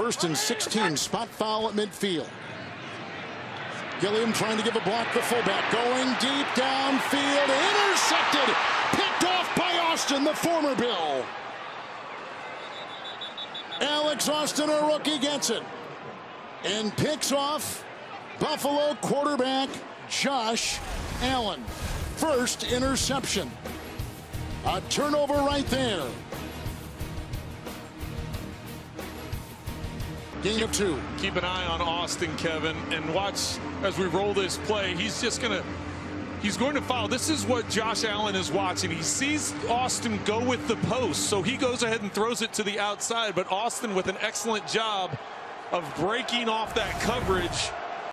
First and 16, spot foul at midfield. Gilliam trying to give a block the fullback. Going deep downfield. Intercepted. Picked off by Austin, the former Bill. Alex Austin, a rookie, gets it. And picks off Buffalo quarterback Josh Allen. First interception. A turnover right there. Gain of two. Keep an eye on Austin, Kevin, and watch as we roll this play. He's just going to he's going to foul. This is what Josh Allen is watching. He sees Austin go with the post, so he goes ahead and throws it to the outside. But Austin with an excellent job of breaking off that coverage